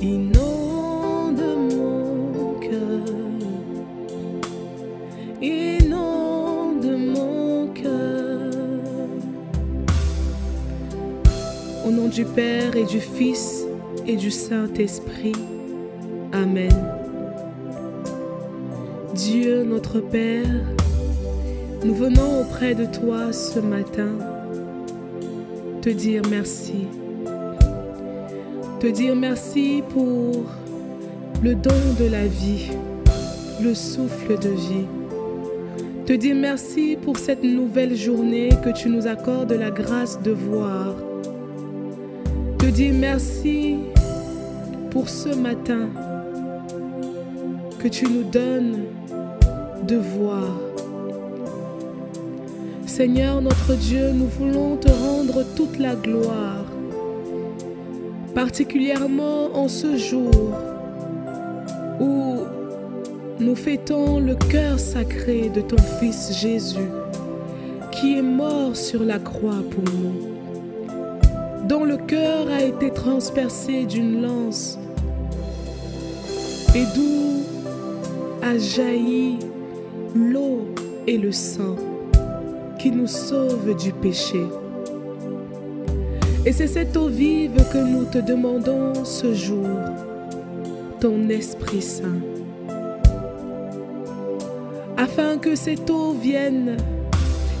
Inonde mon cœur, inonde mon cœur. Au nom du Père et du Fils et du Saint-Esprit. Amen. Dieu notre Père, nous venons auprès de toi ce matin te dire merci. Te dire merci pour le don de la vie, le souffle de vie. Te dire merci pour cette nouvelle journée que tu nous accordes la grâce de voir. Te dire merci pour ce matin que tu nous donnes de voir. Seigneur notre Dieu, nous voulons te rendre toute la gloire, particulièrement en ce jour où nous fêtons le cœur sacré de ton Fils Jésus, qui est mort sur la croix pour nous, dont le cœur a été transpercé d'une lance et d'où a jailli l'eau et le sang qui nous sauve du péché. Et c'est cette eau vive que nous te demandons ce jour, ton Esprit Saint, afin que cette eau vienne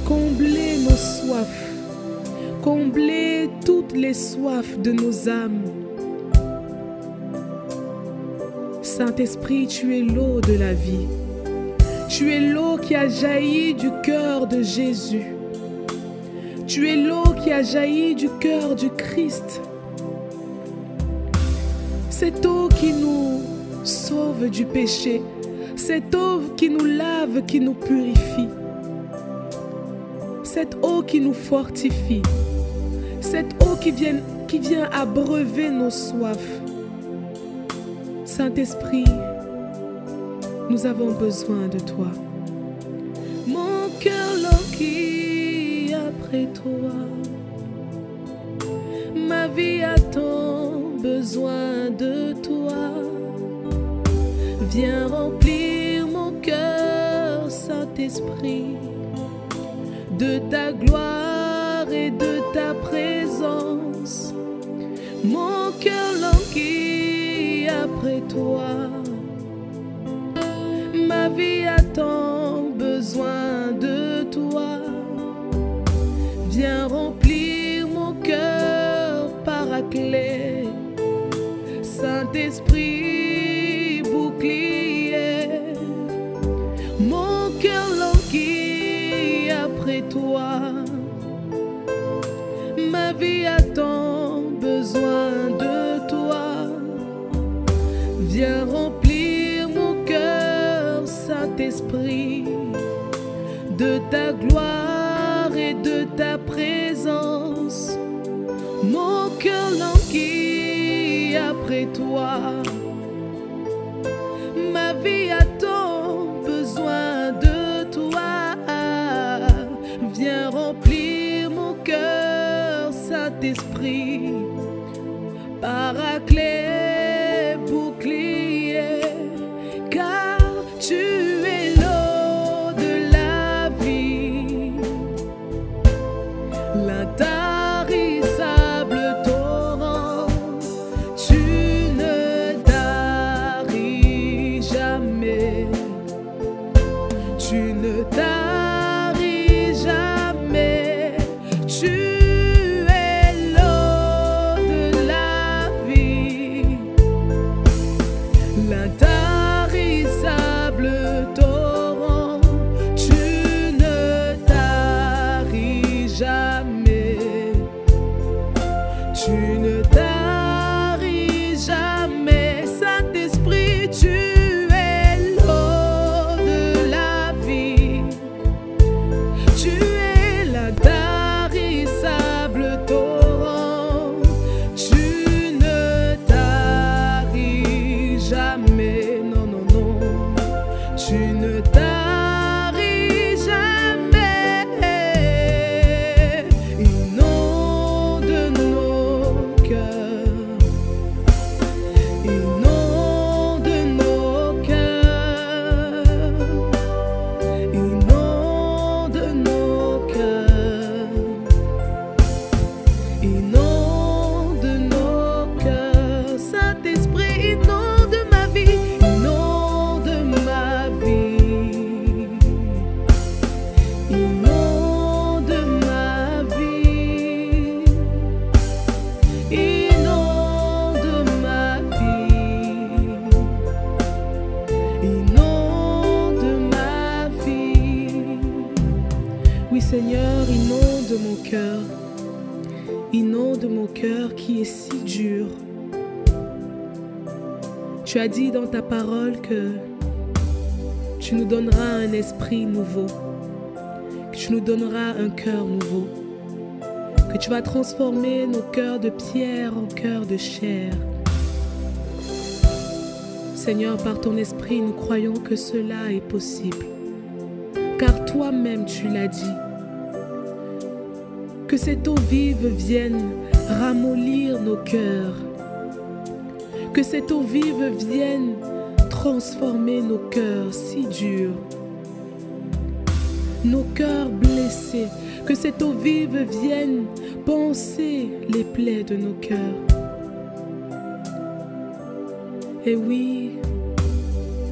combler nos soifs, combler toutes les soifs de nos âmes. Saint-Esprit, tu es l'eau de la vie. Tu es l'eau qui a jailli du cœur de Jésus. Tu es l'eau qui a jailli du cœur du Christ. Cette eau qui nous sauve du péché. Cette eau qui nous lave, qui nous purifie. Cette eau qui nous fortifie. Cette eau qui vient, qui vient abreuver nos soifs. Saint-Esprit, nous avons besoin de toi. Toi. Ma vie a tant besoin de toi. Viens remplir mon cœur, Saint-Esprit, de ta gloire et de ta présence. Mon cœur languit après toi ma vie a tant besoin de Saint-Esprit, bouclier. Mon cœur languit après toi. Ma vie a tant besoin de toi. Viens remplir mon cœur, Saint-Esprit, de ta gloire et de ta présence. Mon cœur languit toi. Ma vie a tant besoin de toi. Viens remplir mon cœur, Saint-Esprit, paraclet, cœur. Inonde mon cœur qui est si dur. Tu as dit dans ta parole que tu nous donneras un esprit nouveau, que tu nous donneras un cœur nouveau, que tu vas transformer nos cœurs de pierre en cœurs de chair. Seigneur, par ton esprit, nous croyons que cela est possible, car toi-même tu l'as dit. Que cette eau vive vienne ramollir nos cœurs. Que cette eau vive vienne transformer nos cœurs si durs. Nos cœurs blessés. Que cette eau vive vienne penser les plaies de nos cœurs. Et oui,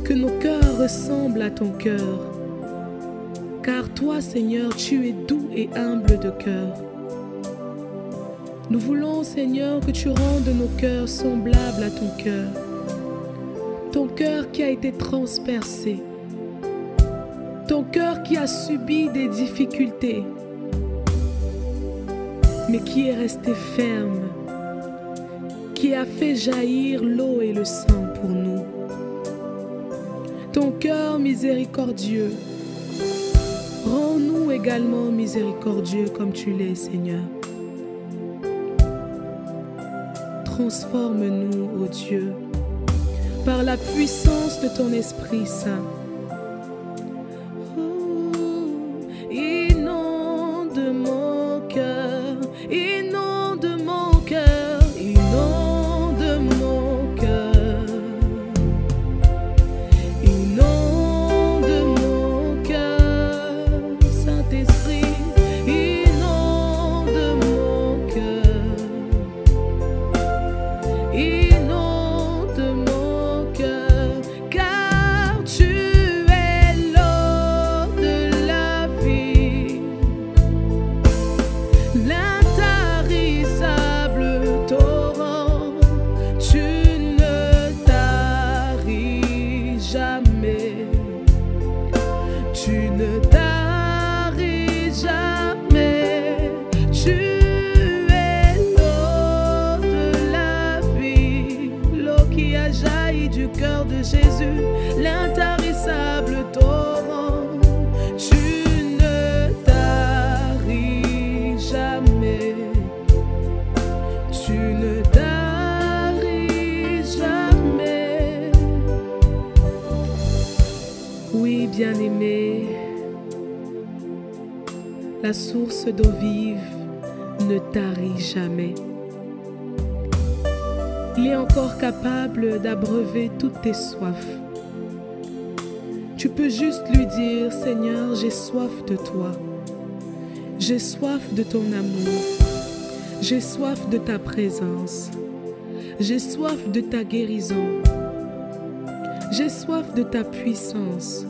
que nos cœurs ressemblent à ton cœur. Car toi, Seigneur, tu es doux et humble de cœur. Nous voulons, Seigneur, que tu rendes nos cœurs semblables à ton cœur. Ton cœur qui a été transpercé. Ton cœur qui a subi des difficultés, mais qui est resté ferme, qui a fait jaillir l'eau et le sang pour nous. Ton cœur miséricordieux, rends-nous également miséricordieux comme tu l'es, Seigneur. Transforme-nous, ô Dieu, par la puissance de ton Esprit Saint. Du cœur de Jésus, l'intarissable torrent, tu ne taris jamais, tu ne taris jamais. Oui, bien-aimé, la source d'eau vive ne tarit jamais. Il est encore capable d'abreuver toutes tes soifs. Tu peux juste lui dire, Seigneur, j'ai soif de toi. J'ai soif de ton amour. J'ai soif de ta présence. J'ai soif de ta guérison. J'ai soif de ta puissance.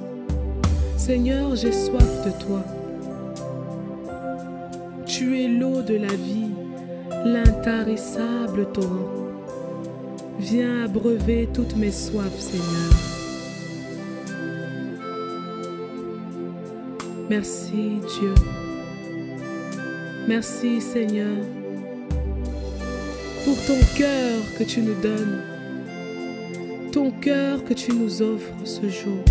Seigneur, j'ai soif de toi. Tu es l'eau de la vie, l'intarissable torrent. Viens abreuver toutes mes soifs, Seigneur. Merci, Dieu. Merci, Seigneur, pour ton cœur que tu nous donnes, ton cœur que tu nous offres ce jour.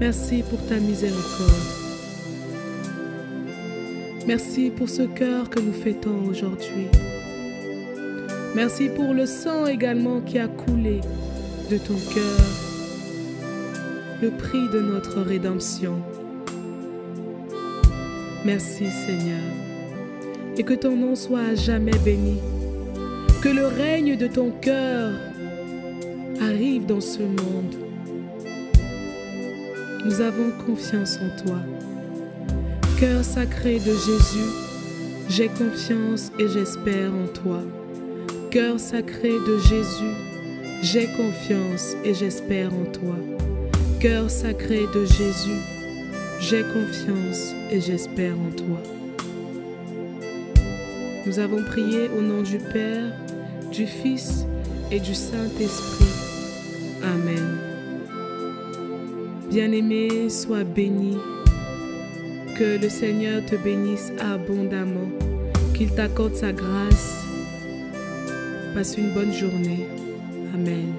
Merci pour ta miséricorde. Merci pour ce cœur que nous fêtons aujourd'hui. Merci pour le sang également qui a coulé de ton cœur, le prix de notre rédemption. Merci Seigneur, et que ton nom soit à jamais béni, que le règne de ton cœur arrive dans ce monde. Nous avons confiance en toi. Cœur sacré de Jésus, j'ai confiance et j'espère en toi. Cœur sacré de Jésus, j'ai confiance et j'espère en toi. Cœur sacré de Jésus, j'ai confiance et j'espère en toi. Nous avons prié au nom du Père, du Fils et du Saint-Esprit. Amen. Bien-aimé, sois béni. Que le Seigneur te bénisse abondamment, qu'il t'accorde sa grâce. Passe une bonne journée. Amen.